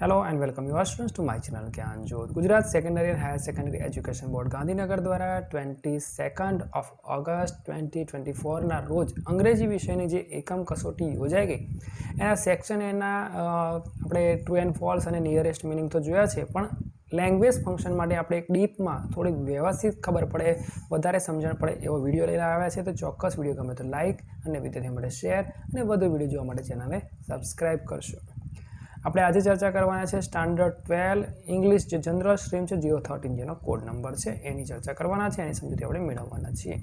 Hello and welcome your students to my channel Gyan Jyot Gujarat secondary and higher secondary education board Gandhinagar દ્વારા twenty second of August twenty twenty ફોરના રોજ અંગ્રેજી વિષયની જે એકમ કસોટી યોજાઈ ગઈ. એના સેક્શન એના આપણે ટ્રુ એન્ડ ફોલ્સ અને નિયરેસ્ટ મિનિંગ તો જોયા છે, પણ લેંગ્વેજ ફંક્શન માટે આપણે એક ડીપમાં થોડીક વ્યવસ્થિત ખબર પડે, વધારે સમજણ પડે એવો વીડિયો લઈને આવ્યા છે. તો ચોક્કસ વીડિયો ગમે તો લાઇક અને વિદ્યાર્થી માટે શેર અને વધુ વીડિયો જોવા માટે ચેનલને સબસ્ક્રાઇબ કરશો. આપણે આજે ચર્ચા કરવાના છે સ્ટાન્ડર્ડ ટ્વેલ્વ, ઇંગ્લિશ જે જનરલ સ્ટ્રીમ છે, જીઓ થર્ટીન જેનો કોડ નંબર છે, એની ચર્ચા કરવાના છે, એની સમજૂતી આપણે મેળવવાના છીએ.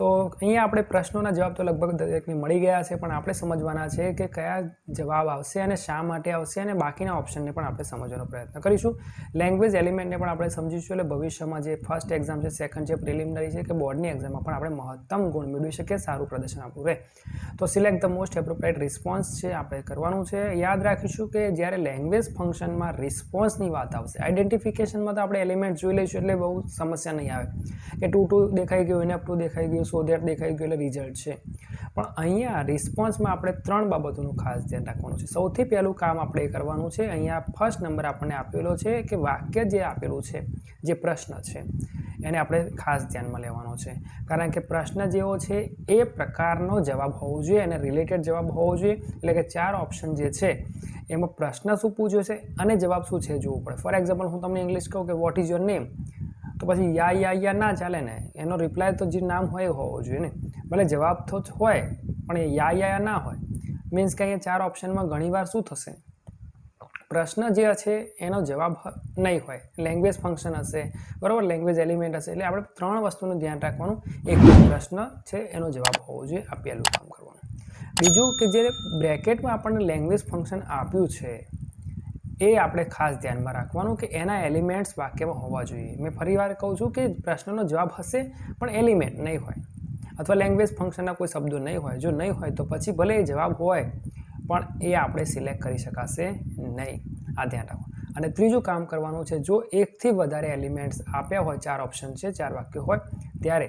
તો અહીંયા આપણે પ્રશ્નોના જવાબ તો લગભગ દરેકને મળી ગયા છે, પણ આપણે સમજવાના છે કે કયા જવાબ આવશે અને શા માટે આવશે અને બાકીના ઓપ્શનને પણ આપણે સમજવાનો પ્રયત્ન કરીશું. લેંગ્વેજ એલિમેન્ટને પણ આપણે સમજીશું એટલે ભવિષ્યમાં જે ફર્સ્ટ એક્ઝામ છે સેકન્ડ છે પ્રિલિમિનરી છે કે બોર્ડની એક્ઝામમાં પણ આપણે મહત્તમ ગુણ મેળવી શકીએ, સારું પ્રદર્શન આપણું રહે. તો select the most appropriate response છે, આપણે કરવાનું છે. યાદ રાખીશું કે જ્યારે લેંગ્વેજ ફંક્શનમાં રિસ્પોન્સની વાત આવશે આઈડેન્ટિફિકેશનમાં તો આપણે એલિમેન્ટ જોઈ લઈશું એટલે બહુ સમસ્યા નહીં આવે. કે ટુ ટુ દેખાઈ ગયું એને ટુ દેખાઈ ગયું સો દેટ દેખાઈ ગયું એટલે રિઝલ્ટ છે. પણ અહીંયા રિસ્પોન્સમાં આપણે ત્રણ બાબતોનું ખાસ ધ્યાન રાખવાનું છે. સૌથી પહેલું કામ આપણે કરવાનું છે, અહીંયા ફર્સ્ટ નંબર આપણને આપેલો છે કે વાક્ય જે આપેલું છે, જે પ્રશ્ન છે, એને આપણે ખાસ ધ્યાનમાં લેવાનો છે. કારણ કે પ્રશ્ન જેવો છે, એ પ્રકારનો જવાબ હોવો જોઈએ અને રિલેટેડ જવાબ હોવો જોઈએ. એટલે કે ચાર ઓપ્શન જે છે, એમાં પ્રશ્ન શું પૂછ્યો છે અને જવાબ શું છે જોવું પડે. ફોર એક્ઝામ્પલ હું તમને ઇંગ્લિશ કહું કે વોટ ઇઝ યોર નેમ તો પછી યા યા યા ના ચાલે ને. એનો રિપ્લાય તો જે નામ હોય એ હોવો જોઈએ ને. ભલે જવાબ તો જ હોય, પણ એ યા યા ના હોય. મીન્સ કે અહીંયા ચાર ઓપ્શનમાં ઘણીવાર શું થશે? પ્રશ્ન જે છે એનો જવાબ નહીં હોય. લેંગ્વેજ ફંક્શન હશે, બરાબર? લેંગ્વેજ એલિમેન્ટ હશે. એટલે આપણે ત્રણ વસ્તુનું ધ્યાન રાખવાનું. એક પ્રશ્ન છે, એનો જવાબ હોવો જોઈએ આ કામ કરવાનું. બીજું કે જે બ્રેકેટમાં આપણને લેંગ્વેજ ફંક્શન આપ્યું છે એ આપણે ખાસ ધ્યાનમાં રાખવાનું કે એના એલિમેન્ટ્સ વાક્યમાં હોવા જોઈએ. મેં ફરીવાર કહું છું કે પ્રશ્નનો જવાબ હશે, પણ એલિમેન્ટ નહીં હોય. અથવા લેંગ્વેજ ફંક્શનના કોઈ શબ્દો નહીં હોય. જો નહીં હોય તો પછી ભલે એ જવાબ હોય, પણ એ આપણે સિલેક્ટ કરી શકાશે નહીં. આ ધ્યાન રાખો. અને ત્રીજું કામ કરવાનું છે, જો એકથી વધારે એલિમેન્ટ્સ આપ્યા હોય, ચાર ઓપ્શન છે, ચાર વાક્ય હોય, ત્યારે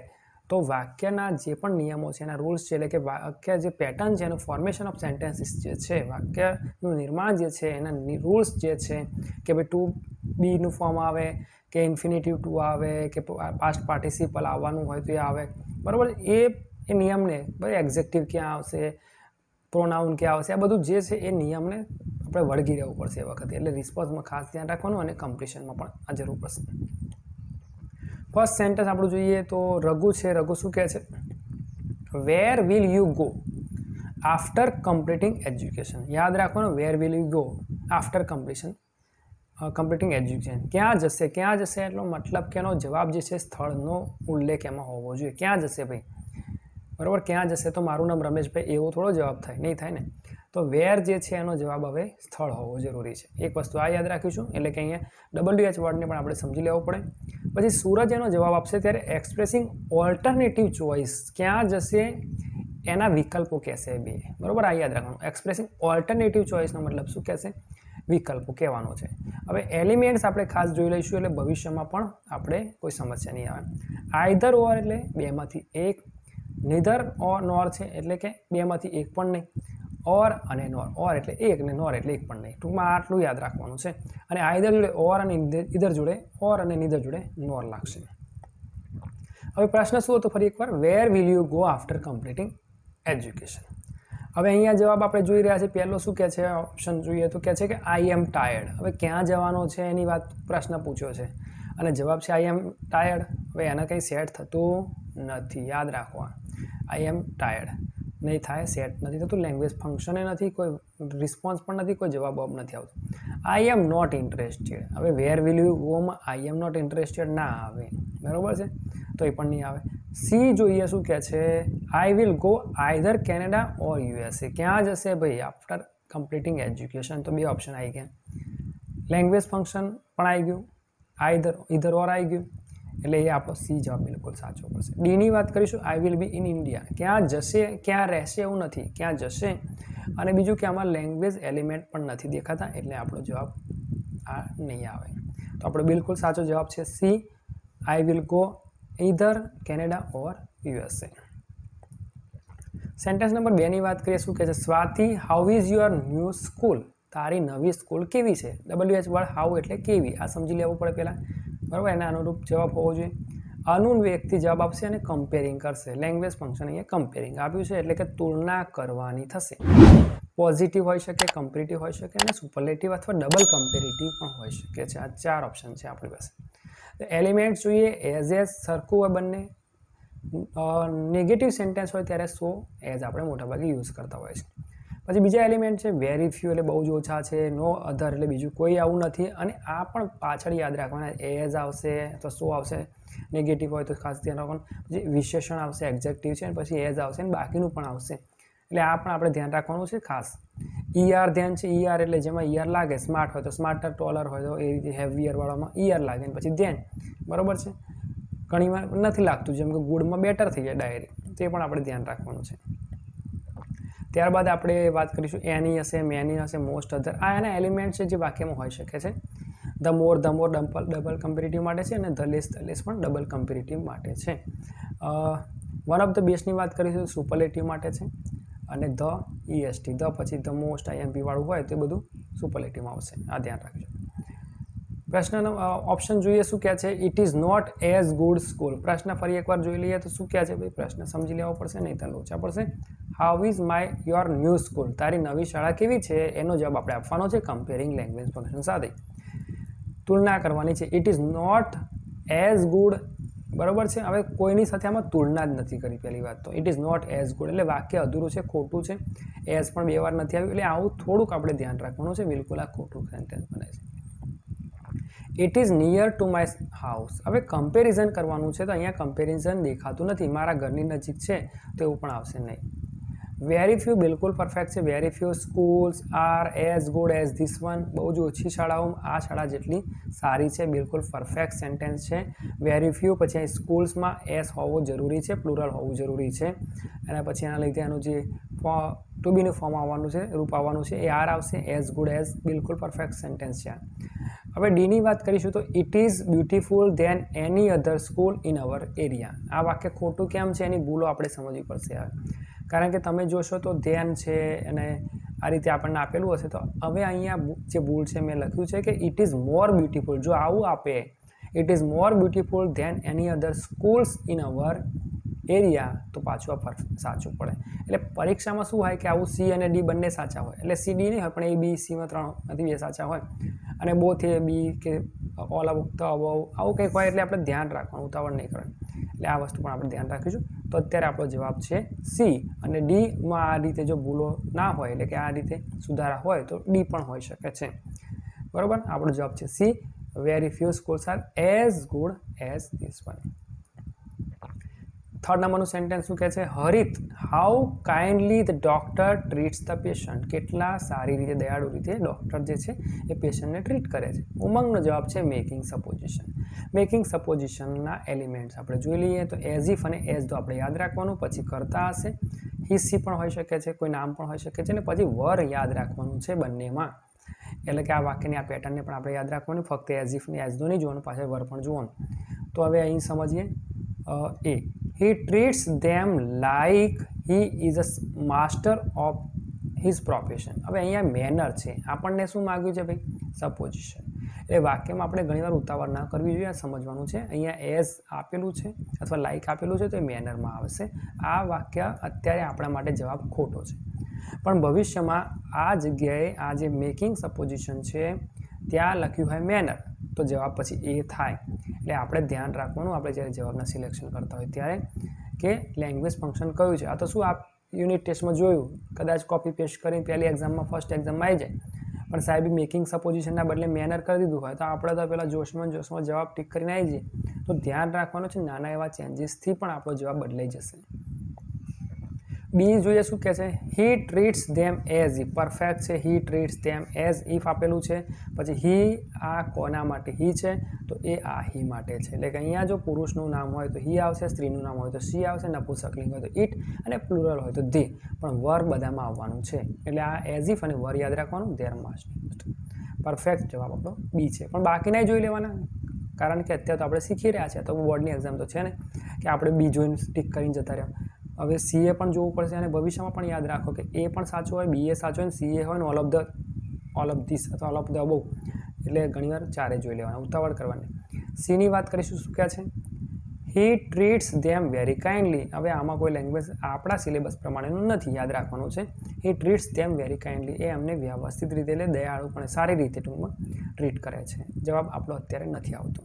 તો વાક્યના જે પણ નિયમો છે, એના રૂલ્સ છે, એટલે કે વાક્ય જે પેટર્ન છે, એનું ફોર્મેશન ઓફ સેન્ટેન્સીસ જે છે, વાક્યનું નિર્માણ જે છે, એના રૂલ્સ જે છે, કે ભાઈ ટુ બીનું ફોર્મ આવે, કે ઇન્ફિનિટિવ ટુ આવે, કે પાસ્ટ પાર્ટિસિપલ આવવાનું હોય તો એ આવે. બરાબર? એ એ નિયમને ભાઈ એક્ઝેક્ટિવ ક્યાં આવશે? પ્રોનાઉન ક્યાં આવશે? આ બધું જે છે, એ નિયમને આપણે વળગી રહેવું પડશે એ વખતે. એટલે રિસ્પોન્સમાં ખાસ ધ્યાન રાખવાનું અને કમ્પ્લીશનમાં પણ આ જરૂર પડશે. ફર્સ્ટ સેન્ટેન્સ આપણું જોઈએ તો, રઘુ છે, રઘુ શું કહે છે? Where will you go after completing education યાદ રાખવાનું where will you go after completion completing education ક્યાં જશે ક્યાં જશે એટલો મતલબ કે એનો જવાબ જે છે સ્થળનો ઉલ્લેખ એમાં હોવો જોઈએ. ક્યાં જશે ભાઈ? બરાબર? ક્યાં જશે? તો મારું નામ રમેશભાઈ, એવો થોડો જવાબ થાય. નહીં થાય ને? તો વેર જે છે એનો જવાબ હવે સ્થળ હોવો જરૂરી છે. એક વસ્તુ આ યાદ રાખીશું, એટલે કે અહીંયા ડબલ્યુ એચ વર્ડને પણ આપણે સમજી લેવો પડે. પછી સૂરજ એનો જવાબ આપશે ત્યારે એક્સપ્રેસિંગ ઓલ્ટરનેટિવ ચોઇસ ક્યાં જશે એના વિકલ્પો કહેશે બે. બરાબર? આ યાદ રાખવાનું. એક્સપ્રેસિંગ ઓલ્ટરનેટિવ ચોઇસનો મતલબ શું કહેશે? વિકલ્પો કહેવાનો છે. હવે એલિમેન્ટ્સ આપણે ખાસ જોઈ લઈશું, એટલે ભવિષ્યમાં પણ આપણે કોઈ સમસ્યા નહીં આવે. આઈધર ઓર એટલે બેમાંથી એક. નિધર ઓર નોર છે, એટલે કે બેમાંથી એક પણ નહીં. ઓર અને નોર. ઓર એટલે એક ને નોર એટલે એક પણ નહીં. ટૂંકમાં આટલું યાદ રાખવાનું છે. અને આઈધર જોડે ઓર અને ઇધર જોડે ઓર અને નીધર જોડે નોર લાગશે. હવે પ્રશ્ન શું હતો ફરી એકવાર? Where will you go after completing education હવે અહીંયા જવાબ આપણે જોઈ રહ્યા છીએ પહેલો શું કહે છે? ઓપ્શન જોઈએ તો કહે છે કે આઈ એમ ટાયર્ડ હવે ક્યાં જવાનો છે એની વાત પ્રશ્ન પૂછ્યો છે. અને જવાબ છે આઈ એમ ટાયર્ડ હવે એને કંઈ સેટ થતું નથી. યાદ રાખવા આઈ એમ ટાયર્ડ નહીં થાય સેટ નથી થતું લેંગ્વેજ ફંક્શને નથી, કોઈ રિસ્પોન્સ પણ નથી, કોઈ જવાબ બવાબ નથી આવતો. આઈ એમ નોટ ઇન્ટરેસ્ટેડ હવે વેર વિલ યુ ગોમાં આઈ એમ નોટ ઇન્ટરેસ્ટેડ ના આવે. બરાબર છે? તો એ પણ નહીં આવે. સી જોઈએ શું કહે છે? I will go either Canada or USA ક્યાં જશે ભાઈ? આફ્ટર કમ્પ્લીટિંગ એજ્યુકેશન તો બે ઓપ્શન આવી ગયા. લેંગ્વેજ ફંક્શન પણ આવી ગયું. આઈધર ઇધર ઓર આવી ગયું. એટલે એ આપણો સી જવાબ બિલકુલ સાચો પડશે. ડીની વાત કરીશું I will be in India ક્યાં જશે, ક્યાં રહેશે એવું નથી, ક્યાં જશે? અને બીજું કે આમાં લેંગ્વેજ એલિમેન્ટ પણ નથી દેખાતા, એટલે આપણો જવાબ આ નહીં આવે. તો આપણો બિલકુલ સાચો જવાબ છે C I will go either Canada or USA sentence number બેની વાત કરીએ, શું કહે છે? Swati how is your new school તારી નવી સ્કૂલ કેવી છે? ડબલ્યુ એચ વર્ડ હાઉ એટલે કેવી? આ સમજી લેવું પડે પહેલાં. બરાબર? એના અનુરૂપ જવાબ હોવો જોઈએ. અનુન વ્યક્તિ જવાબ આપશે અને કમ્પેરિંગ કરશે. લેંગ્વેજ ફંક્શન અહીંયા કમ્પેરિંગ આપ્યું છે એટલે કે તુલના કરવાની થશે. પોઝિટિવ હોઈ શકે કમ્પેરેટિવ હોઈ શકે અને સુપરલેટિવ અથવા ડબલ કમ્પેરેટિવ પણ હોઈ શકે છે. આ ચાર ઓપ્શન છે આપણી પાસે. એલિમેન્ટ જોઈએ એઝ એઝ સરખું હોય બંને. નેગેટિવ સેન્ટેન્સ હોય ત્યારે સો એઝ આપણે મોટાભાગે યુઝ કરતા હોય છે પછી બીજા એલિમેન્ટ છે વેરી ફ્યુ એટલે બહુ જ ઓછા છે નો અધર એટલે બીજું કોઈ આવું નથી. અને આ પણ પાછળ યાદ રાખવાના એઝ આવશે અથવા સો આવશે નેગેટિવ હોય તો ખાસ ધ્યાન રાખવાનું. પછી વિશેષણ આવશે એક્ઝેક્ટિવ છે, અને પછી એઝ આવશે, અને બાકીનું પણ આવશે. એટલે આ પણ આપણે ધ્યાન રાખવાનું છે ખાસ. ઈઆર ધ્યાન છે ઈઆર એટલે જેમાં ઈઆર લાગે સ્માર્ટ હોય તો સ્માર્ટર ટોલર હોય તો એ રીતે હેવીયરવાળામાં ઈઆર લાગે, અને પછી ધ્યાન. બરાબર છે? ઘણીવાર નથી લાગતું, જેમ કે ગુડમાં બેટર થઈ જાય ડાયરી તે પણ આપણે ધ્યાન રાખવાનું છે. ત્યારબાદ આપણે વાત કરીશું એની હશે, મેની હશે મોસ્ટ અધર આ એના એલિમેન્ટ છે જે વાક્યમાં હોઈ શકે છે. ધ મોર ધ મોર ડમ્પલ ડબલ કમ્પેરેટિવ માટે છે અને ધ લેસ ધ લેસ પણ ડબલ કમ્પેરેટિવ માટે છે. વન ઓફ ધ બેસ્ટની વાત કરીશું સુપરલેટિવ માટે છે અને the E S T the પછી the most I M P વાળું હોય તો બધું સુપરલેટિવમાં આવશે. આ ધ્યાન રાખજો. પ્રશ્ન ઓપ્શન જોઈએ શું કહે છે? It is not as good school પ્રશ્ન ફરી એકવાર જોઈ લઈએ તો શું કહે છે? ભાઈ, પ્રશ્ન સમજી લેવો પડશે નહીં તો લોચા પડશે. How is my your new school તારી નવી શાળા કેવી છે? એનો જવાબ આપણે આપવાનો છે કમ્પેરિંગ લેંગ્વેજ ફંક્શન સાથે. તુલના કરવાની છે. It is not as good બરાબર છે? હવે કોઈની સાથે આમાં તુલના જ નથી કરી પહેલી વાત તો. It is not as good એટલે વાક્ય અધૂરું છે, ખોટું છે. એઝ પણ બે વાર નથી આવ્યું. એટલે આવું થોડુંક આપણે ધ્યાન રાખવાનું છે. બિલકુલ આ ખોટું સેન્ટેન્સ બને છે. It is near to my house હવે કમ્પેરિઝન કરવાનું છે તો અહીંયા કમ્પેરિઝન દેખાતું નથી. મારા ઘરની નજીક છે, તો એવું પણ આવશે નહીં. વેરી ફ્યુ બિલકુલ પરફેક્ટ છે. Very few schools are as good as this one બહુ જ ઓછી શાળાઓ આ શાળા જેટલી સારી છે. બિલકુલ પરફેક્ટ સેન્ટેન્સ છે. વેરી ફ્યુ પછી અહીં સ્કૂલ્સમાં એસ હોવો જરૂરી છે. પ્લુરલ હોવું જરૂરી છે. અને પછી એના લીધે એનું જે ટુ બીનું ફોર્મ આવવાનું છે, રૂપ આવવાનું છે, એ આર આવશે. એઝ ગુડ એઝ બિલકુલ પરફેક્ટ સેન્ટેન્સ છે હવે ડીની વાત કરીશું તો it is beautiful than any other school in our area આ વાક્ય ખોટું કેમ છે? એની ભૂલો આપણે સમજવી પડશે હવે. કારણ કે તમે જોશો તો ધ્યાન છે અને આ રીતે આપણને આપેલું હશે. તો હવે અહીંયા જે ભૂલ છે મેં લખ્યું છે કે ઇટ ઇઝ મોર બ્યુટિફુલ જો આવું આપે it is more beautiful than any other schools in our area તો પાછું આ સાચું પડે. એટલે પરીક્ષામાં શું હોય કે આવું સી અને ડી બંને સાચા હોય. એટલે સી ડી નહીં હોય, પણ એ બી સીમાં ત્રણ બે સાચા હોય. અને બોથ એ બી કે ઓલ અબ તો અબવ આવું કંઈક હોય એટલે આપણે ધ્યાન રાખવાનું, ઉતાવળ નહીં કરવાનું. એટલે આ વસ્તુ પણ આપણે ધ્યાન રાખીશું. તો અત્યારે આપણો જવાબ છે સી અને ડીમાં આ રીતે જો ભૂલો ના હોય એટલે કે આ રીતે સુધારા હોય તો ડી પણ હોઈ શકે છે. બરાબર? આપણો જવાબ છે C. Very few schools are as good as this one third નંબરનું સેન્ટેન્સ શું કહે છે? Harit how kindly the doctor treats the patient કેટલા સારી રીતે, દયાળુ રીતે ડૉક્ટર જે છે, એ પેશન્ટને ટ્રીટ કરે છે. ઉમંગનો જવાબ છે મેકિંગ સપોઝિશન મેકિંગ સપોઝિશનના એલિમેન્ટ્સ આપણે જોઈ લઈએ તો એઝ ઇફ અને એઝ તો આપણે યાદ રાખવાનું, પછી કરતા હશે. હિસ્સી પણ હોઈ શકે છે, કોઈ નામ પણ હોઈ શકે છે અને પછી વર યાદ રાખવાનું છે બંનેમાં. એટલે કે આ વાક્યની આ પેટર્નને પણ આપણે યાદ રાખવાનું, ફક્ત એઝ ઇફ ને એઝ નો નહીં જોવાનું પાછળ વર પણ જોવાનું. તો હવે અહીં સમજીએ A. He treats them like he is a master of his profession હવે અહીંયા મેનર છે. આપણને શું માગ્યું છે ભાઈ? સપોઝિશન એટલે વાક્યમાં આપણે ઘણીવાર ઉતાવળ ના કરવી જોઈએ સમજવાનું છે. અહીંયા એઝ આપેલું છે અથવા લાઇક આપેલું છે તો એ મેનરમાં આવશે. આ વાક્ય અત્યારે આપણા માટે જવાબ ખોટો છે. પણ ભવિષ્યમાં આ જગ્યાએ આ જે મેકિંગ સપોઝિશન છે, ત્યાં લખ્યું હોય મેનર તો જવાબ પછી એ થાય. એટલે આપણે ધ્યાન રાખવાનું, આપણે જ્યારે જવાબના સિલેક્શન કરતા હોય ત્યારે કે લેંગ્વેજ ફંક્શન કયું છે? આ તો શું આપ યુનિટ ટેસ્ટમાં જોયું? કદાચ કોપી પેસ્ટ કરીને પહેલી એક્ઝામમાં ફર્સ્ટ એક્ઝામમાં આવી જાય. પણ સાહેબ મેકિંગ સપોઝિશનના બદલે મેનર કરી દીધું હોય તો આપણે તો પહેલાં જોશમાં જોશમાં જવાબ ટીક કરીને આવી જઈએ. તો ધ્યાન રાખવાનું છે નાના એવા ચેન્જીસથી પણ આપણો જવાબ બદલાઈ જશે. બી જોઈએ શું કહે છે he treats them as E perfect છે he treats them as if આપેલું છે. પછી હી આ કોના માટે હી છે, તો એ આ હી માટે છે. એટલે કે અહીંયા જો પુરુષનું નામ હોય તો હી આવશે, સ્ત્રીનું નામ હોય તો સી આવશે નપુસકલિંગ હોય તો ઇટ અને પ્લુરલ હોય તો ધી પણ વર બધામાં આવવાનું છે. એટલે આ એઝ ઇફ અને વર યાદ રાખવાનું ધેર માસ્ટ પરફેક્ટ જવાબ આપણો બી છે. પણ બાકીના જોઈ લેવાના. કારણ કે અત્યારે તો આપણે શીખી રહ્યા છીએ. તો બોર્ડની એક્ઝામ તો છે ને, કે આપણે બી જોઈને ટીક કરીને જતા રહ્યા. હવે સીએ પણ જોવું પડશે અને ભવિષ્યમાં પણ યાદ રાખો કે એ પણ સાચું હોય બીએ સાચું હોય સીએ હોય ને all of the all of this અથવા ઓલ ઓફ ધ બહુ એટલે ઘણીવાર ચારે જોઈ લેવાના, ઉતાવળ કરવાની. સીની વાત કરીશું, શું ક્યાં છે? He treats them very kindly હવે આમાં કોઈ લેંગ્વેજ આપણા સિલેબસ પ્રમાણેનું નથી, યાદ રાખવાનું છે. He treats them very kindly એ અમને વ્યવસ્થિત રીતે એટલે દયાળુ પણ સારી રીતે ટૂંકમાં ટ્રીટ કરે છે. જવાબ આપણો અત્યારે નથી આવતો.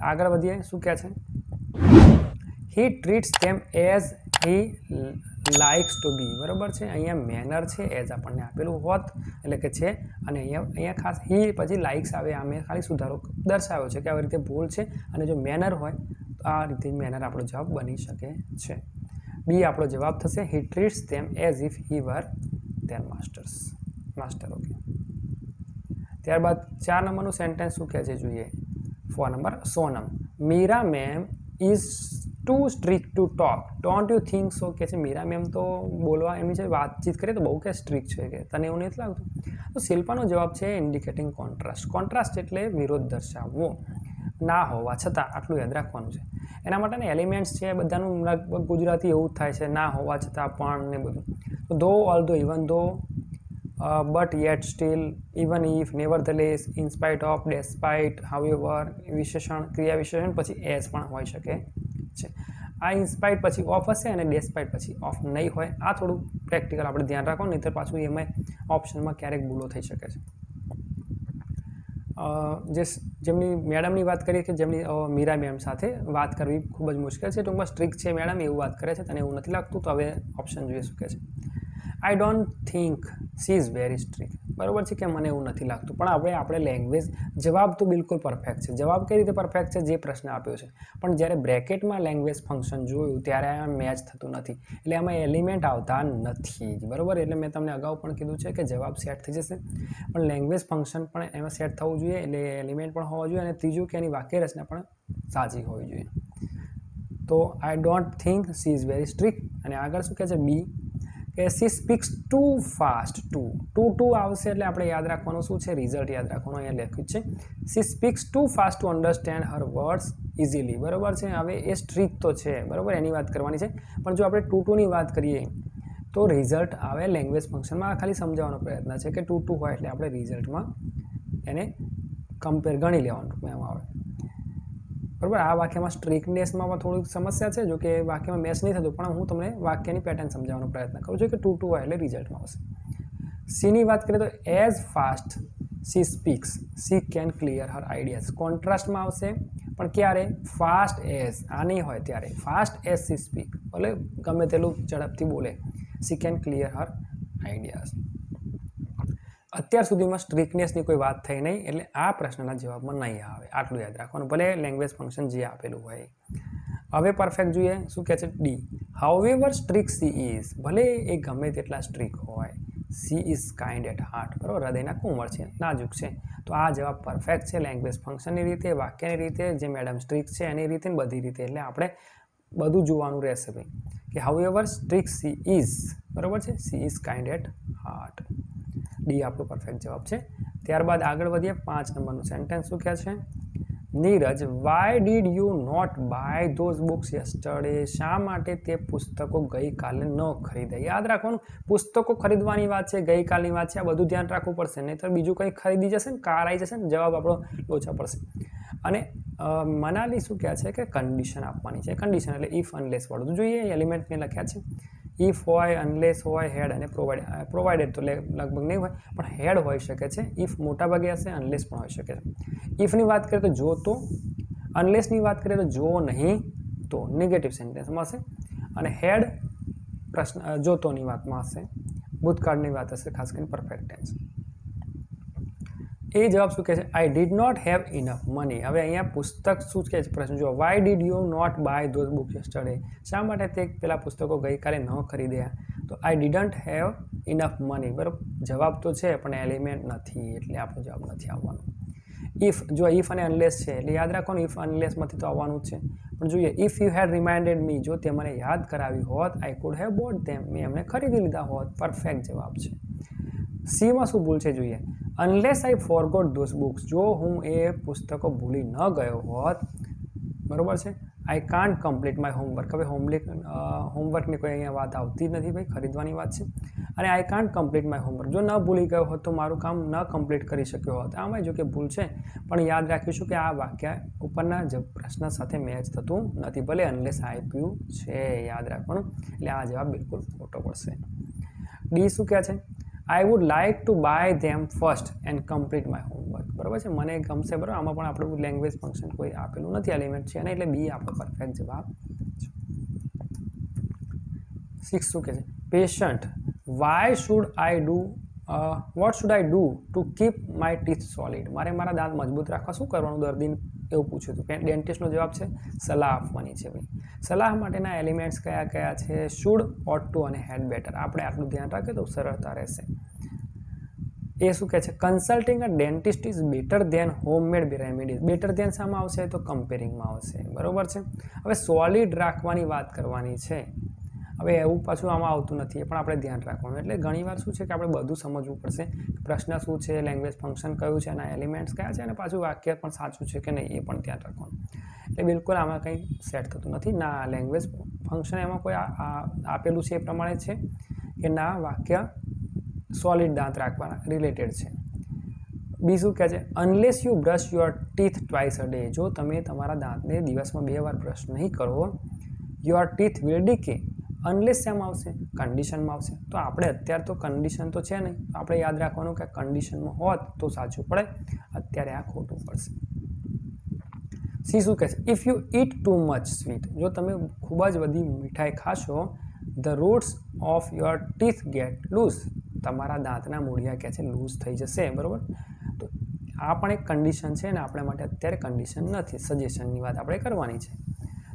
આગળ વધીએ, શું કહે છે? He treats them as he likes to be બરાબર છે? અહીંયા મેનર છે એઝ આપણને આપેલું હોત, એટલે કે છે. અને અહીંયા અહીંયા ખાસ હી પછી લાઇક્સ આવે આ મેં ખાલી સુધારો દર્શાવ્યો છે કે આવી રીતે ભૂલ છે. અને જો મેનર હોય, તો આ રીતે મેનર આપણો જવાબ બની શકે છે. બી આપણો જવાબ થશે he treats them as if he were their masters master okay ત્યારબાદ ચાર નંબરનું સેન્ટેન્સ શું કહે છે જોઈએ? Four number Sonam. Meera ma'am is too strict to talk. Don't you think so કે છે, મીરા મેમ તો બોલવા એમની છે વાતચીત કરીએ તો બહુ કે સ્ટ્રિક છે કે, તને એવું નથી લાગતું? તો શિલ્પાનો જવાબ છે ઇન્ડિકેટિંગ કોન્ટ્રાસ્ટ કોન્ટ્રાસ્ટ એટલે વિરોધ દર્શાવવો. ના હોવા છતાં આટલું યાદ રાખવાનું છે. એના માટેના એલિમેન્ટ્સ છે, બધાનું લગભગ ગુજરાતી એવું જ થાય છે, ના હોવા છતાં પણ ને બધું. તો ધો although even though but yet still even if nevertheless in spite of despite however વિશેષણ, ક્રિયા વિશેષણ, પછી એસ પણ હોઈ શકે. છે. આ ઇન્સ્પાઇડ પછી ઓફ હશે અને ડેસ્પાઇટ પછી ઓફ નહીં હોય. આ થોડું પ્રેક્ટિકલ આપણે ધ્યાન રાખો નહીં તો પાછું એમાં ઓપ્શનમાં ક્યારેક ભૂલો થઈ શકે છે. જે જેમની મેડમની વાત કરીએ કે જેમની મીરા મેમ સાથે વાત કરવી ખૂબ જ મુશ્કેલ છે. ટૂંકમાં સ્ટ્રિક્ટ છે મેડમ, એવું વાત કરે છે, તને એવું નથી લાગતું, તો હવે ઓપ્શન જોઈ શકે છે. I don't think she is very strict બરાબર છે કે મને એવું નથી લાગતું? પણ આપણે આપણે લેંગ્વેજ જવાબ તો બિલકુલ પરફેક્ટ છે. જવાબ કઈ રીતે પરફેક્ટ છે? જે પ્રશ્ન આપ્યો છે. પણ જ્યારે બ્રેકેટમાં લેંગ્વેજ ફંક્શન જોયું, ત્યારે આ મેચ થતું નથી. એટલે આમાં એલિમેન્ટ આવતા નથી બરાબર? એટલે મેં તમને અગાઉ પણ કીધું છે કે જવાબ સેટ થઈ જશે. પણ લેંગ્વેજ ફંક્શન પણ એમાં સેટ થવું જોઈએ, એટલે એલિમેન્ટ પણ હોવા જોઈએ અને ત્રીજું કે એની વાક્ય રચના પણ સાચી હોવી જોઈએ. તો I don't think she is very strict અને આગળ શું કહે છે? બી કે she speaks too fast too. Too too આવશે એટલે આપણે યાદ રાખવાનું શું છે? રિઝલ્ટ યાદ રાખવાનું અહીંયા લખ્યું છે. She speaks too fast to understand her words easily. બરાબર છે? હવે એ સ્ટ્રીક તો છે. બરાબર? એની વાત કરવાની છે. પણ જો આપણે ટુ ટુની વાત કરીએ, તો રિઝલ્ટ આવે લેંગ્વેજ ફંક્શનમાં. ખાલી સમજાવવાનો પ્રયત્ન છે કે ટુ ટુ હોય એટલે આપણે રિઝલ્ટમાં એને કમ્પેર ગણી લેવાનું. એમાં આવે. બરાબર? આ વાક્યમાં સ્ટ્રીકનેસમાં થોડીક સમસ્યા છે જો કે વાક્યમાં મેચ નહીં થતું, પણ હું તમને વાક્યની પેટર્ન સમજાવવાનો પ્રયત્ન કરું છું કે ટુ ટુ હોય એટલે રિઝલ્ટમાં આવશે. સીની વાત કરીએ તો as fast she speaks she can clear her ideas કોન્ટ્રાસ્ટમાં આવશે, પણ ક્યારે? ફાસ્ટ એઝ આ નહીં હોય ત્યારે. ફાસ્ટ એઝ સી સ્પીક એટલે ગમે તેટલું ઝડપથી બોલે she can clear her ideas અત્યાર સુધીમાં સ્ટ્રિકનેસની કોઈ વાત થઈ નહીં, એટલે આ પ્રશ્નના જવાબમાં નહીં આવે. આટલું યાદ રાખવાનું. ભલે લેંગ્વેજ ફંક્શન જે આપેલું હોય. હવે પરફેક્ટ જોઈએ, શું કહે છે? D however strict she is ભલે એ ગમે તેટલા સ્ટ્રિક હોય she is kind at heart બરાબર? હૃદયના કોમળ છે, નાજુક છે. તો આ જવાબ પરફેક્ટ છે લેંગ્વેજ ફંક્શનની રીતે, વાક્યની રીતે, જે મેડમ સ્ટ્રિક છે એની રીતે બધી રીતે. એટલે આપણે બધું જોવાનું રહેશે ભાઈ. કે હાઉએવર સ્ટ્રિક સી ઇઝ બરાબર છે? She is kind at heart D આપણો પરફેક્ટ જવાબ છે. ત્યારબાદ આગળ વધીએ, પાંચ નંબરનું સેન્ટેન્સ શું કહે છે? Neeraj why did you not buy those books yesterday શા માટે તે પુસ્તકો ગઈકાલે ન ખરીદે? યાદ રાખવાનું, પુસ્તકો ખરીદવાની વાત છે, ગઈકાલની વાત છે, આ બધું ધ્યાન રાખવું પડશે. નહીં તો બીજું કંઈ ખરીદી જશે ને, કાર આવી જશે ને, જવાબ આપણો લોચા પડશે. અને મનાલી શું કહે છે કે કન્ડિશન આપવાની છે? કન્ડિશન એટલે ઇફ અનલેસ વાળું. જોઈએ એલિમેન્ટને લખ્યા છે. ઇફ હોય અનલેસ હોય હેડ અને પ્રોવાઈડ પ્રોવાઈડેડ તો લગભગ નહીં હોય, પણ હેડ હોઈ શકે છે. ઇફ મોટાભાગે હશે અનલેસ પણ હોઈ શકે છે. ઇફની વાત કરીએ તો જો તો અનલેસની વાત કરીએ તો જો નહીં, તો નેગેટિવ સેન્ટેન્સમાં હશે. અને હેડ પ્રશ્ન જોતોની વાતમાં હશે. ભૂતકાળની વાત હશે, ખાસ કરીને પરફેક્ટ ટેન્સ એ જવાબ શું કહે છે? I did not have enough money હવે અહીંયા પુસ્તક શું કહે છે? પ્રશ્ન જો why did you not buy those book yesterday શા માટે તે પેલા પુસ્તકો ગઈકાલે ન ખરીદ્યા? તો I didn't have enough money બરાબર? જવાબ તો છે, પણ એલિમેન્ટ નથી, એટલે આપણો જવાબ નથી આવવાનો. ઇફ જો ઇફ અને અનલેસ છે, એટલે યાદ રાખવાનું ઇફ અનલેસમાંથી તો આવવાનું જ છે. પણ જોઈએ ઇફ યુ હેડ રિમાઇન્ડેડ મી જો તે મને યાદ કરાવી હોત આઈ કુડ હેવ બોટ તેમ મેં એમને ખરીદી લીધા હોત. પરફેક્ટ જવાબ છે. સીમાં શું ભૂલ છે જોઈએ? Unless I forgot those books જો હું એ પુસ્તકો ભૂલી ન ગયો હોત, બરાબર છે? I can't complete my homework હવે હોમલેક હોમવર્કની કોઈ અહીંયા વાત આવતી જ નથી ભાઈ, ખરીદવાની વાત છે. અને I can't complete my homework જો ન ભૂલી ગયો હોત તો મારું કામ ન કમ્પ્લીટ કરી શક્યો હોત. આમાં જો કે ભૂલ છે. પણ યાદ રાખીશું કે આ વાક્ય ઉપરના જ પ્રશ્ન સાથે મેચ થતું નથી. ભલે અનલેસ આપ્યું છે, યાદ રાખવાનું. એટલે આ જવાબ બિલકુલ ખોટો પડશે. ડી શું કહે છે? I would like to buy them first and complete my homework બરાબર છે? મને ગમશે, બરાબર? આમાં પણ આપણું લેંગ્વેજ ફંક્શન કોઈ આપેલું નથી એલિમેન્ટ છે અને એટલે બી આપણો પરફેક્ટ જવાબ સિક્સ શું કહે છે? Patient why should I do what should I do to keep my teeth solid મારે મારા દાંત મજબૂત રાખવા શું કરવાનું દર્દીને? એવું પૂછ્યું હતું. કે ડેન્ટિસ્ટનો જવાબ છે, સલાહ આપવાની છે ભાઈ. સલાહ માટેના એલિમેન્ટ્સ કયા કયા છે? શુડ ઓટ ટુ અને હેડ બેટર આપણે આટલું ધ્યાન રાખીએ તો સરળતા રહેશે. એ શું કહે છે? Consulting a dentist is better than homemade remedies better than શામાં આવશે તો કમ્પેરિંગમાં આવશે. બરાબર છે? હવે સોલિડ રાખવાની વાત કરવાની છે. હવે એવું પાછું આમાં આવતું નથી, એ પણ આપણે ધ્યાન રાખવાનું. એટલે ઘણીવાર શું છે કે આપણે બધું સમજવું પડશે. પ્રશ્ન શું છે લેંગ્વેજ ફંક્શન કયું છે એના એલિમેન્ટ્સ કયા છે અને પાછું વાક્ય પણ સાચું છે કે નહીં એ પણ ધ્યાન રાખવાનું. એટલે બિલકુલ આમાં કંઈ સેટ થતું નથી. ના લેંગ્વેજ ફંક્શન એમાં કોઈ આપેલું છે એ પ્રમાણે છે કે ના, વાક્ય સોલિડ દાંત રાખવાના રિલેટેડ છે. બીજું કહે છે unless you brush your teeth twice a day જો તમે તમારા દાંતને દિવસમાં બે વાર બ્રશ નહીં કરો your teeth will decay unless શેમાં આવશે કન્ડિશનમાં આવશે. તો આપણે અત્યારે તો કન્ડિશન તો છે નહીં. આપણે યાદ રાખવાનું કે કન્ડિશનમાં હોત તો સાચું પડે. અત્યારે આ ખોટું પડશે. સી શું કહે છે if you eat too much sweet જો તમે ખૂબ જ બધી મીઠાઈ ખાશો the roots of your teeth get loose તમારા દાંતના મૂળિયા કહે છે લૂઝ થઈ જશે. બરાબર? તો આ પણ એક કન્ડિશન છે ને, આપણા માટે અત્યારે કન્ડિશન નથી. સજેશનની વાત આપણે કરવાની છે.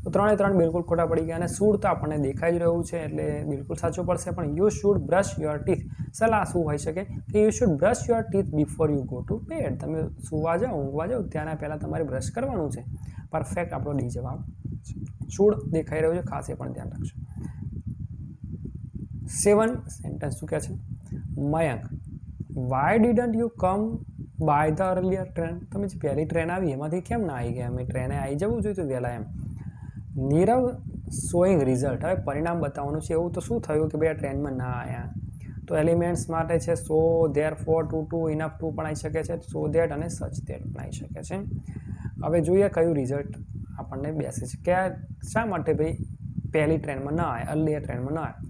તો ત્રણે ત્રણ બિલકુલ ખોટા પડી ગયા અને સૂડ તો આપણને દેખાઈ જ રહ્યું છે એટલે બિલકુલ સાચું પડશે, પણ you should brush your teeth સલાહ શું હોઈ શકે? કે you should brush your teeth before you go to bed તમે સુવા જાઓ, ઊંઘવા જાઓ, ત્યાંના પહેલાં તમારે બ્રશ કરવાનું છે. પરફેક્ટ આપણો ડી જવાબ છોડ દેખાઈ રહ્યો છે, ખાસ એ પણ ધ્યાન રાખજો. સેવન સેન્ટેન્સ શું કહે છે? Mayank why didn't you come by the earlier train તમે જે પહેલી ટ્રેન આવી, એમાંથી કેમ ના આવી ગયા? અમે ટ્રેને આવી જવું જોઈએ તો વહેલા એમ. નીરવ શોઈંગ રિઝલ્ટ હવે પરિણામ બતાવવાનું છે એવું તો શું થયું કે ભાઈ આ ટ્રેનમાં ના આવ્યા તો એલિમેન્ટ્સ માટે છે so there for too to enough to પણ આવી શકે છે. સો ધેટ અને સચ ધેટ પણ આવી શકે છે. હવે જોઈએ કયું રિઝલ્ટ આપણને બેસે છે. કે શા માટે ભાઈ પહેલી ટ્રેનમાં ના આવે અર્લીયર ટ્રેનમાં ના આવે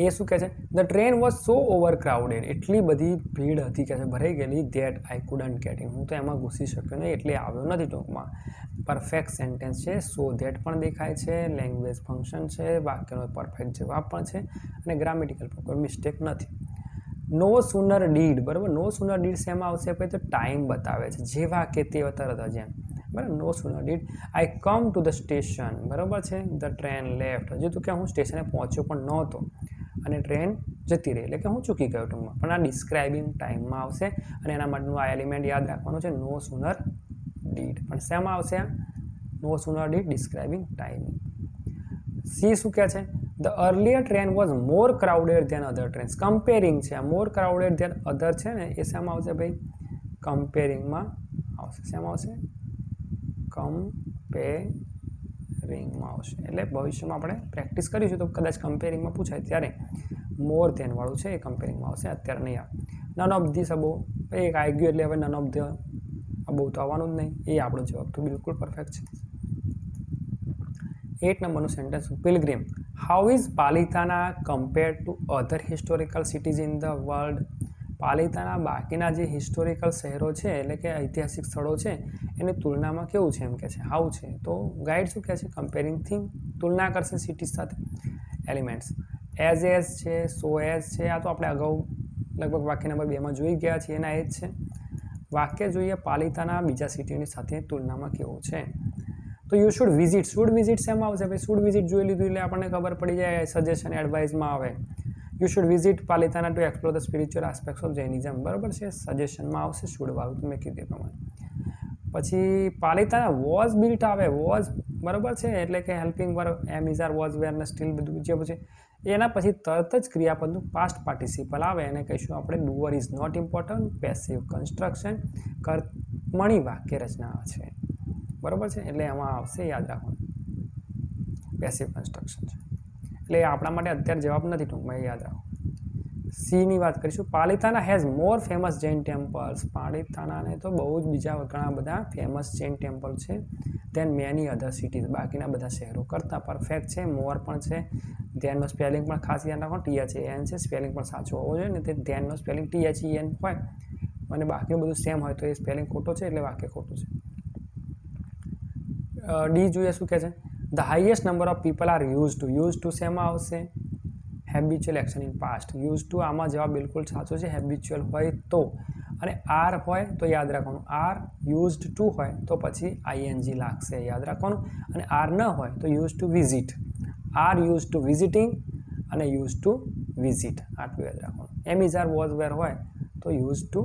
એ શું કહે છે? The train was so over crowded એટલી બધી ભીડ હતી કે છે, ભરાઈ ગયેલી ધેટ આઈ કુડન્ટ ઇન હું તો એમાં ઘૂસી શક્યો નહીં, એટલે આવ્યો નથી ટૂંકમાં. પરફેક્ટ સેન્ટેન્સ છે સો ધેટ પણ દેખાય છે લેંગ્વેજ ફંક્શન છે, વાક્યનો પરફેક્ટ જવાબ પણ છે, અને ગ્રામેટિકલ પણ કોઈ મિસ્ટેક નથી. નો સુનર ડીડ બરાબર? નો સુનર ડીડ શેમાં આવશે? તો ટાઈમ બતાવે છે જેવા કે તે તરત જ બરાબર? No sooner did I come to the station બરાબર છે? ધ ટ્રેન લેફ્ટ હજુ તો કે હું સ્ટેશને પહોંચ્યો પણ નહોતો. અને ટ્રેન જતી રહી, એટલે કે હું ચૂકી ગયો ટૂંકમાં. પણ આ ડિસ્ક્રાઇબિંગ ટાઈમમાં આવશે, અને એના માટેનું આ એલિમેન્ટ યાદ રાખવાનું છે નો સુનર ડીડ પણ શેમાં આવશે no sooner did describing timing C શું કહે છે? The earlier train was more crowded than other trains comparing છે. મોર ક્રાઉડેડ ધેન અધર છે ને, એ શેમાં આવશે ભાઈ? કમ્પેરિંગમાં આવશે. શેમાં આવશે? કમ્પેરિંગમાં આવશે. એટલે ભવિષ્યમાં આપણે પ્રેક્ટિસ કરીશું. તો કદાચ કમ્પેરિંગમાં પૂછાય ત્યારે. મોર ધેનવાળું છે એ કમ્પેરિંગમાં આવશે. અત્યારે નહીં આવે. નન ઓફ ધી સબો એક આવી ગયું એટલે હવે નન ઓફ ધ અબો તો આવવાનું જ નહીં. એ આપણો જવાબ તો બિલકુલ પરફેક્ટ છે. એટ નંબરનું sentence pilgrim how is Palitana compare to other historical cities in the world Palitana બાકીના જે હિસ્ટોરિકલ શહેરો છે, એટલે કે ઐતિહાસિક સ્થળો છે, એની તુલનામાં કેવું છે એમ કે છે? હાઉ છે? તો ગાઈડ શું કહે છે? કમ્પેરિંગ થિંગ તુલના કરશે સિટીઝ સાથે. એલિમેન્ટ્સ એઝ એઝ છે સો એઝ છે, આ તો આપણે અગાઉ લગભગ વાક્ય નંબર બેમાં જોઈ ગયા છીએ, એના એ જ છે. વાક્ય જોઈએ પાલિતાના બીજા સિટીઓની સાથે તુલનામાં કેવું છે? તો you should visit should visit શેમાં આવશે? ભાઈ શુડ વિઝિટ જોઈ લીધું એટલે આપણને ખબર પડી જાય સજેશન એડવાઇઝમાં આવે. You should visit Palitana to explore the spiritual aspects of Jainism બરાબર છે? સજેશનમાં આવશે શુડ વાળું મેં કીધું પ્રમાણે. પછી પાલિતાના વોઝ બિલ્ટ આવે વોઝ બરાબર છે? એટલે કે helping verb am is are was were ને સ્ટીલ બધું જે પછી એના પછી તરત જ ક્રિયાપદનું પાસ્ટ પાર્ટિસિપલ આવે. એને કહીશું આપણે doer is not important passive construction કર્મણી વાક્ય રચના છે. બરાબર છે? એટલે એમાં આવશે, યાદ રાખવાનું. પેસિવ કન્સ્ટ્રક્શન છે. એટલે આપણા માટે અત્યારે જવાબ નથી ટૂંકમાં યાદ રાખો. સીની વાત કરીશું. Palitana has more famous Jain temples પાલિતાનાને તો બહુ જ બીજા ઘણા બધા ફેમસ જૈન ટેમ્પલ છે. દેન મેની અધર સિટીઝ બાકીના બધા શહેરો કરતાં પરફેક્ટ છે. મોર પણ છે. ધ્યાનનો સ્પેલિંગ પણ ખાસ ધ્યાન રાખો ટીએચ એન છે, સ્પેલિંગ પણ સાચો હોવો જોઈએ ને તે ધ્યાનનો સ્પેલિંગ ટીએચ એન હોય અને બાકીનું બધું સેમ હોય તો એ સ્પેલિંગ ખોટો છે એટલે વાક્ય ખોટું છે. ડી જોઈએ શું કહે છે? The highest number of people are use to use to શેમાં આવશે? Habitual action in past use to આમાં જવાબ બિલકુલ સાચો છે હેબિચ્યુઅલ હોય તો. અને આર હોય તો યાદ રાખવાનું. આર યુઝડ ટુ હોય તો પછી આઈએનજી લાગશે, યાદ રાખવાનું. અને આર ન હોય તો use to visit are use to visiting અને યુઝ ટુ વિઝિટ આટલું યાદ રાખવાનું. Am is are was were હોય તો યુઝ ટુ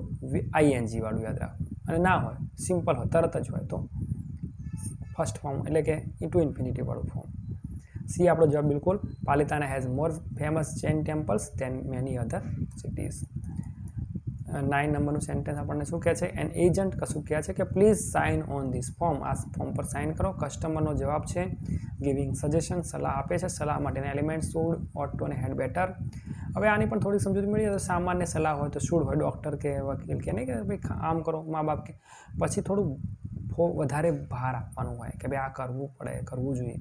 આઈએનજી વાળું યાદ રાખવાનું. અને ના હોય સિમ્પલ હોય, તરત જ હોય તો ફર્સ્ટ ફોર્મ એટલે કે ઇન્ટુ ઇન્ફિનિટી વાળું ફોર્મ સી આપણો જવાબ બિલકુલ Palitana has more famous Jain temples than many other cities nine નંબરનું સેન્ટેન્સ આપણને શું કહે છે? એન એજન્ટ કશું કહે છે કે please sign on this form આ ફોર્મ પર સાઇન કરો. કસ્ટમરનો જવાબ છે ગિવિંગ સજેશન સલાહ આપે છે, સલાહ માટેના એલિમેન્ટ શુડ ઓટો અને હેડ બેટર. હવે આની પણ થોડી સમજૂતી મળી તો સામાન્ય સલાહ હોય તો શુડ હોય, ડૉક્ટર કે વકીલ કે નહીં કે ભાઈ આમ કરો, મા બાપ કે. પછી થોડું વધારે ભાર આપવાનું હોય કે ભાઈ આ કરવું પડે, કરવું જોઈએ.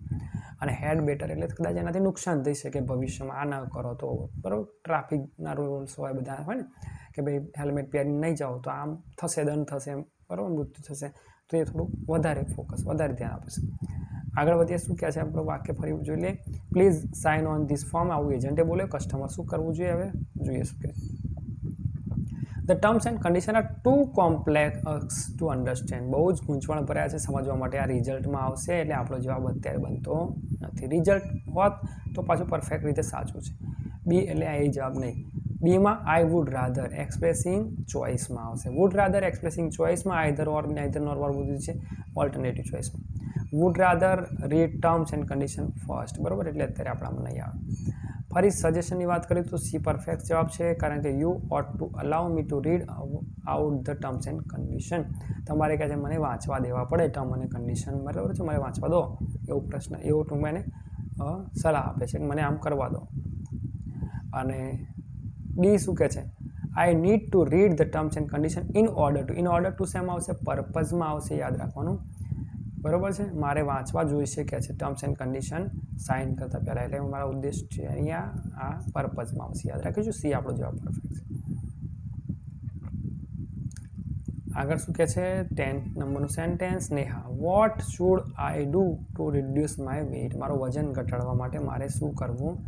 અને હેડ બેટર એટલે કદાચ એનાથી નુકસાન થઈ શકે ભવિષ્યમાં, આ ન કરો તો. બરાબર? ટ્રાફિકના રૂલ્સ હોય બધા હોય ને, કે ભાઈ હેલ્મેટ પહેરીને નહીં જાઓ તો આમ થશે, દંડ થશે એમ બરાબર? મૃત્યુ થશે, તો એ થોડું વધારે ફોકસ, વધારે ધ્યાન આપશે આગળ વધીએ, શું કહે છે આપણું વાક્ય? ફરી જોઈ લઈએ. Please sign on this form આવું એજન્ટે બોલ્યો કસ્ટમર શું કરવું જોઈએ હવે? જોઈએ શું કહે. The terms and condition are too complex to understand બહુ જ ગૂંચવણ ભર્યા છે સમજવા માટે. આ રિઝલ્ટમાં આવશે એટલે આપણો જવાબ અત્યારે બનતો નથી. રિઝલ્ટ હોત તો પાછું પરફેક્ટ રીતે સાચું છે. બી એટલે આ એ જવાબ નહીં. બીમાં આઈ વુડ રાધર એક્સપ્રેસિંગ ચોઇસમાં આવશે. Would rather expressing ચોઇસમાં either or either nor or બધું છે. Alternative ચોઇસમાં would rather read terms and condition first બરાબર? એટલે અત્યારે આપણામાં નહીં આવે. ફરી સજેશનની વાત કરીએ તો સી પરફેક્ટ જવાબ છે, કારણ કે you ought to allow me to read out the terms and condition તમારે કહે છે, મને વાંચવા દેવા પડે ટર્મ અને કન્ડિશન બરાબર છે? મને વાંચવા દો. એવો પ્રશ્ન, એવો ટૂંકમાં એને સલાહ આપે છે મને આમ કરવા દો. અને ડી શું કહે છે? I need to read the terms and condition in order to in order to same આવશે? પર્પઝમાં આવશે, યાદ રાખવાનું. બરોબર છે? મારે વાંચવા જોઈશે કે છે ટર્મ્સ એન્ડ કન્ડિશન સાઇન કરતાં પહેલાં. એટલે મારા ઉદ્દેશ છે અહીંયા આ પર્પઝમાં આવશે. યાદ રાખીશું? સી આપણો જવાબ પરફેક્ટ આગળ શું કહે છે? ટેન નંબરનું sentence Neha what should I do to reduce my weight મારું વજન ઘટાડવા માટે મારે શું કરવું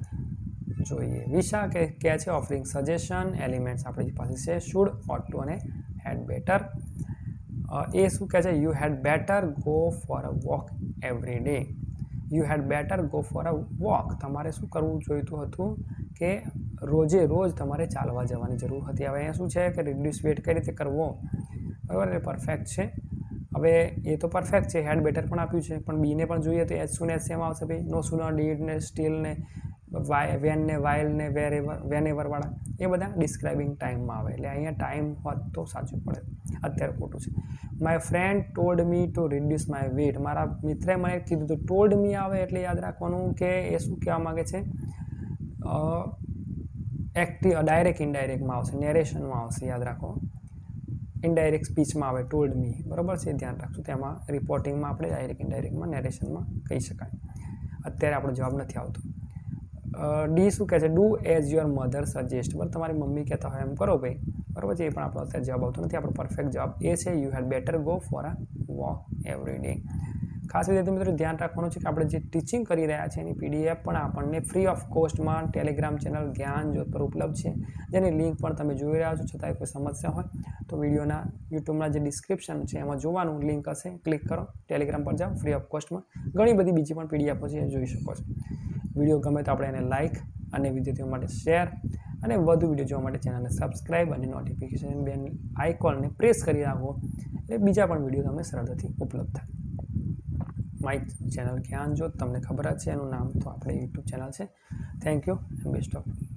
જોઈએ? વિશા કે કહે છે ઓફરિંગ સજેશન એલિમેન્ટ્સ આપણી પાસે છે. શુડ ઓટ ટુ અને હેડ બેટર એ શું કહે છે? You had better go for a walk every day you had better go for a walk તમારે શું કરવું જોઈતું હતું? કે રોજે રોજ તમારે ચાલવા જવાની જરૂર હતી. હવે અહીંયા શું છે કે રિડ્યુસ વેટ કઈ રીતે કરવો? બરાબર એ પરફેક્ટ છે. હવે એ તો પરફેક્ટ છે. હેડ બેટર પણ આપ્યું છે. પણ બીને પણ જોઈએ તો એચ સુન એચ એમ આવશે ભાઈ? નો સુના ડીડ ને સ્ટીલ ને વાય વેન ને વાઇલ ને વેર એવર વેન એવરવાળા એ બધા ડિસ્ક્રાઇબિંગ ટાઈમમાં આવે. એટલે અહીંયા ટાઈમ હોત તો સાચું પડે. અત્યારે ખોટું છે. My friend told me to reduce my weight મારા મિત્રે મને કીધું હતું ટોલ્ડ મી આવે એટલે યાદ રાખવાનું કે એ શું કહેવા માગે છે? એક્ટિવ ડાયરેક્ટ ઇનડાયરેક્ટમાં આવશે નેરેશનમાં આવશે, યાદ રાખો. ઇનડાયરેક્ટ સ્પીચમાં આવે ટોલ્ડ મી બરાબર છે? ધ્યાન રાખશું તેમાં રિપોર્ટિંગમાં આપણે ડાયરેક્ટ ઇનડાયરેક્ટમાં નેરેશનમાં કહી શકાય. અત્યારે આપણો જવાબ નથી આવતો. ડી શું કહે છે? Do as your mother suggest બરાબર? તમારી મમ્મી કહેતા હોય એમ કરો ભાઈ. બરાબર? છે એ પણ આપણો અત્યારે જવાબ આવતો નથી, આપણો પરફેક્ટ જવાબ એ છે you had better go for a walk every day ખાસ વિદ્યાર્થી મિત્રો ધ્યાન રાખવાનું છે કે આપણે જે ટીચિંગ કરી રહ્યા છીએ એની પીડીએફ પણ આપણને ફ્રી ઓફ કોસ્ટમાં ટેલિગ્રામ ચેનલ જ્ઞાન જ્યોત પર ઉપલબ્ધ છે. જેની લિંક પણ તમે જોઈ રહ્યા છો, છતાંય કોઈ સમસ્યા હોય તો વિડીયોના યુટ્યુબના જે ડિસ્ક્રિપ્શન છે એમાં જોવાનું લિંક હશે. ક્લિક કરો ટેલિગ્રામ પર જાઓ ફ્રી ઓફ કોસ્ટમાં ઘણી બધી બીજી પણ પીડીએફો છે, એ જોઈ શકો છો. વીડિયો ગમે તો આપણે એને લાઇક અને વિદ્યાર્થીઓ માટે શેર અને વધુ વીડિયો જોવા માટે ચેનલને સબસ્ક્રાઈબ અને નોટિફિકેશન બેન આઇકોનને પ્રેસ કરી રાખો એટલે બીજા પણ વીડિયો તમને સરળતાથી ઉપલબ્ધ થાય. માઇક ચેનલ જ્ઞાન જો તમને ખબર જ છે, એનું નામ તો આપણે યુટ્યુબ ચેનલ છે. Thank you and best of